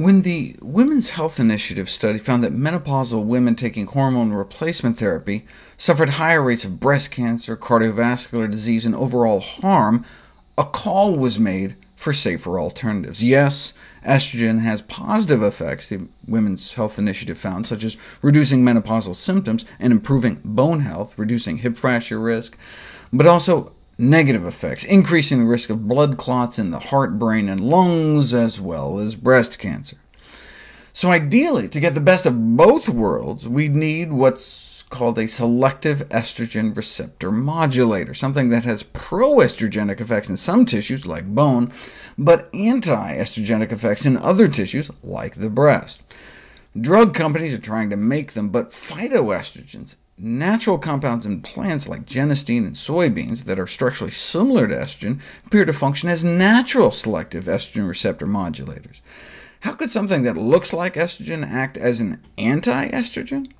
When the Women's Health Initiative study found that menopausal women taking hormone replacement therapy suffered higher rates of breast cancer, cardiovascular disease, and overall harm, a call was made for safer alternatives. Yes, estrogen has positive effects, the Women's Health Initiative found, such as reducing menopausal symptoms and improving bone health, reducing hip fracture risk, but also negative effects, increasing the risk of blood clots in the heart, brain, and lungs, as well as breast cancer. So ideally, to get the best of both worlds, we need what's called a selective estrogen receptor modulator, something that has pro-estrogenic effects in some tissues, like bone, but anti-estrogenic effects in other tissues, like the breast. Drug companies are trying to make them, but phytoestrogens Natural compounds in plants like genistein and soybeans that are structurally similar to estrogen appear to function as natural selective estrogen receptor modulators. How could something that looks like estrogen act as an anti-estrogen?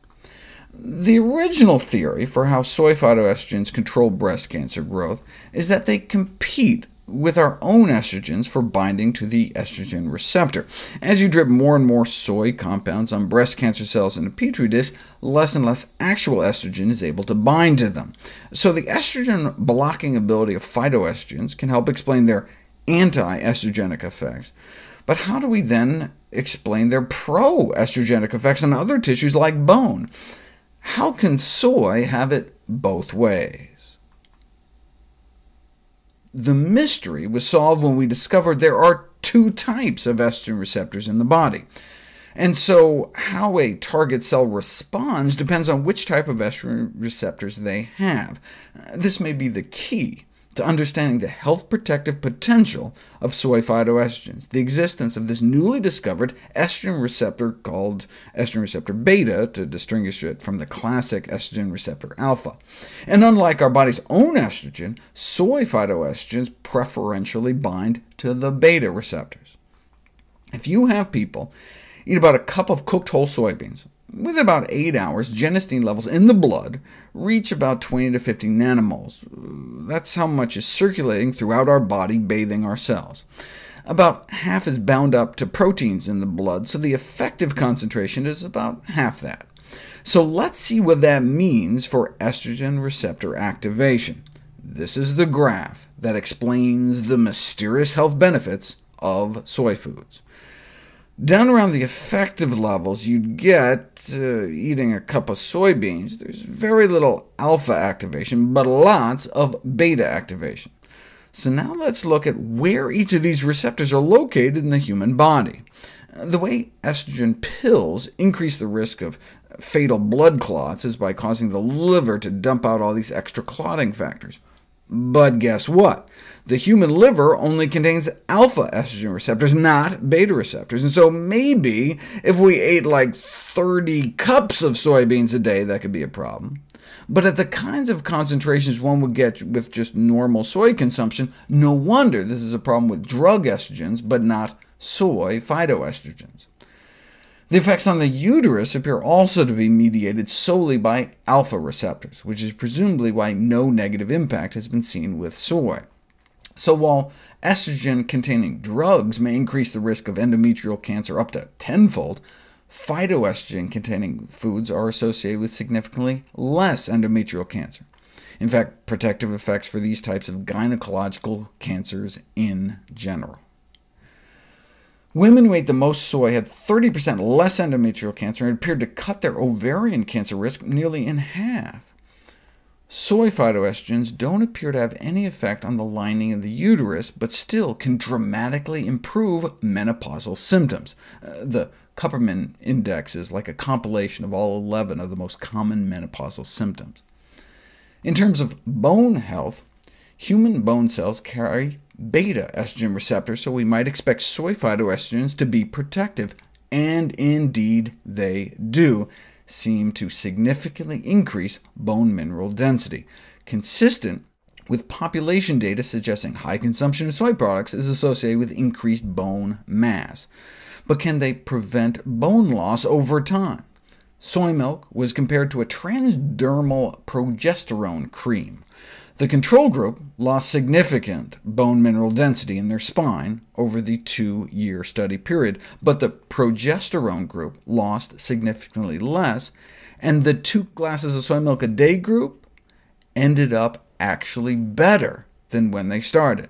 The original theory for how soy phytoestrogens control breast cancer growth is that they compete with our own estrogens for binding to the estrogen receptor. As you drip more and more soy compounds on breast cancer cells in a petri dish, less and less actual estrogen is able to bind to them. So the estrogen-blocking ability of phytoestrogens can help explain their anti-estrogenic effects. But how do we then explain their pro-estrogenic effects on other tissues like bone? How can soy have it both ways? The mystery was solved when we discovered there are two types of estrogen receptors in the body. And so how a target cell responds depends on which type of estrogen receptors they have. This may be the key to understanding the health protective potential of soy phytoestrogens, the existence of this newly discovered estrogen receptor called estrogen receptor beta, to distinguish it from the classic estrogen receptor alpha. And unlike our body's own estrogen, soy phytoestrogens preferentially bind to the beta receptors. If you have people eat about a cup of cooked whole soybeans, with about 8 hours, genistein levels in the blood reach about 20 to 50 nanomoles. That's how much is circulating throughout our body, bathing our cells. About half is bound up to proteins in the blood, so the effective concentration is about half that. So let's see what that means for estrogen receptor activation. This is the graph that explains the mysterious health benefits of soy foods. Down around the effective levels you'd get uh, eating a cup of soybeans, there's very little alpha activation, but lots of beta activation. So now let's look at where each of these receptors are located in the human body. The way estrogen pills increase the risk of fatal blood clots is by causing the liver to dump out all these extra clotting factors. But guess what? The human liver only contains alpha estrogen receptors, not beta receptors, and so maybe if we ate like 30 cups of soybeans a day, that could be a problem. But at the kinds of concentrations one would get with just normal soy consumption, no wonder this is a problem with drug estrogens, but not soy phytoestrogens. The effects on the uterus appear also to be mediated solely by alpha receptors, which is presumably why no negative impact has been seen with soy. So while estrogen-containing drugs may increase the risk of endometrial cancer up to tenfold, phytoestrogen-containing foods are associated with significantly less endometrial cancer. In fact, protective effects for these types of gynecological cancers in general. Women who ate the most soy had 30% less endometrial cancer and appeared to cut their ovarian cancer risk nearly in half. Soy phytoestrogens don't appear to have any effect on the lining of the uterus, but still can dramatically improve menopausal symptoms. Uh, the Kupperman Index is like a compilation of all 11 of the most common menopausal symptoms. In terms of bone health, human bone cells carry beta estrogen receptors, so we might expect soy phytoestrogens to be protective, and indeed they do, seem to significantly increase bone mineral density, consistent with population data suggesting high consumption of soy products is associated with increased bone mass. But can they prevent bone loss over time? soy milk was compared to a transdermal progesterone cream. The control group lost significant bone mineral density in their spine over the two-year study period, but the progesterone group lost significantly less, and the two glasses of soy milk a day group ended up actually better than when they started.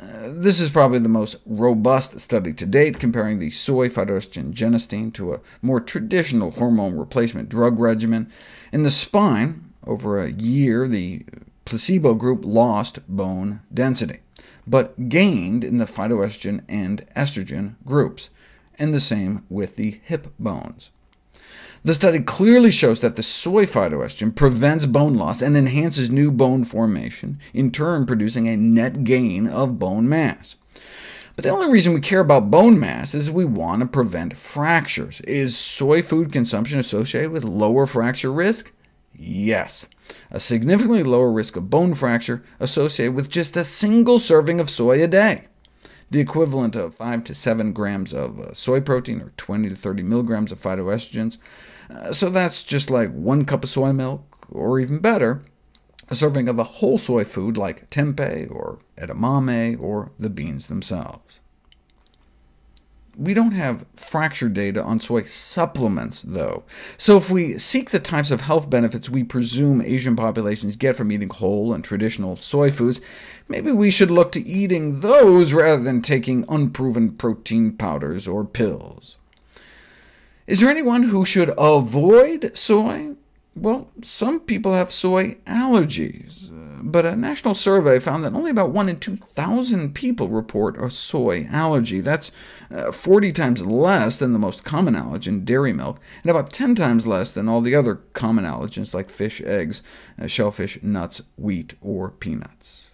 Uh, this is probably the most robust study to date, comparing the soy phytoestrogen genistein to a more traditional hormone replacement drug regimen. In the spine, over a year, the placebo group lost bone density, but gained in the phytoestrogen and estrogen groups, and the same with the hip bones. The study clearly shows that the soy phytoestrogen prevents bone loss and enhances new bone formation, in turn producing a net gain of bone mass. But the only reason we care about bone mass is we want to prevent fractures. Is soy food consumption associated with lower fracture risk? Yes, a significantly lower risk of bone fracture associated with just a single serving of soy a day, the equivalent of 5 to 7 grams of uh, soy protein, or 20 to 30 milligrams of phytoestrogens. Uh, so that's just like one cup of soy milk, or even better, a serving of a whole soy food like tempeh, or edamame, or the beans themselves. We don't have fracture data on soy supplements, though, so if we seek the types of health benefits we presume Asian populations get from eating whole and traditional soy foods, maybe we should look to eating those rather than taking unproven protein powders or pills. Is there anyone who should avoid soy? Well, some people have soy allergies, but a national survey found that only about 1 in 2,000 people report a soy allergy. That's uh, 40 times less than the most common allergen, dairy milk, and about 10 times less than all the other common allergens like fish, eggs, uh, shellfish, nuts, wheat, or peanuts.